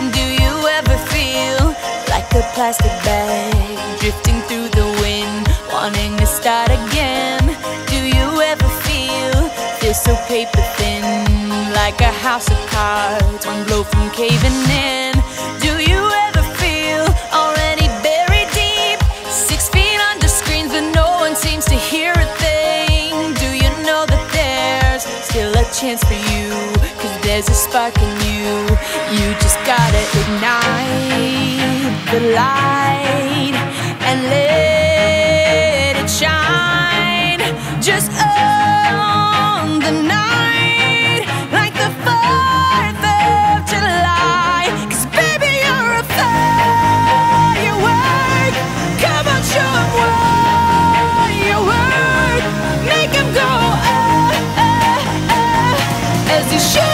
Do you ever feel like a plastic bag drifting through the wind, wanting to start again? Do you ever feel feel so paper thin, like a house of cards, one blow from caving in? Do you ever feel already buried deep, six feet under screens, but no one seems to hear a thing? Do you know that there's still a chance for you? there's a spark in you. You just gotta ignite the light and let it shine. Just on the night, like the 4th of July. Cause baby, you're a firework. Come on, show what you work. Make go, oh, oh, oh. As you show.